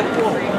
Lord.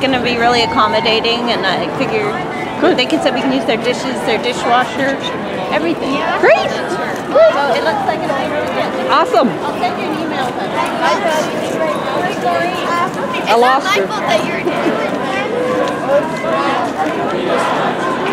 going to be really accommodating, and I figure Good. they can say we can use their dishes, their dishwasher, everything. Yeah. Great. Good. So it looks like it'll be really good. Awesome. I'll send you an email. I lost her.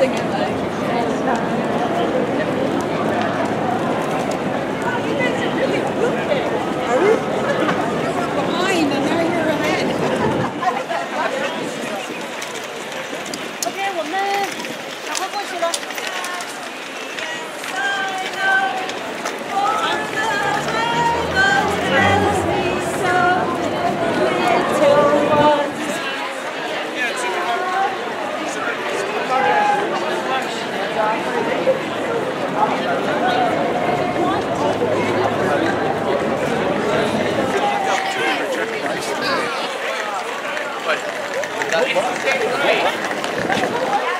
singing that. That's It's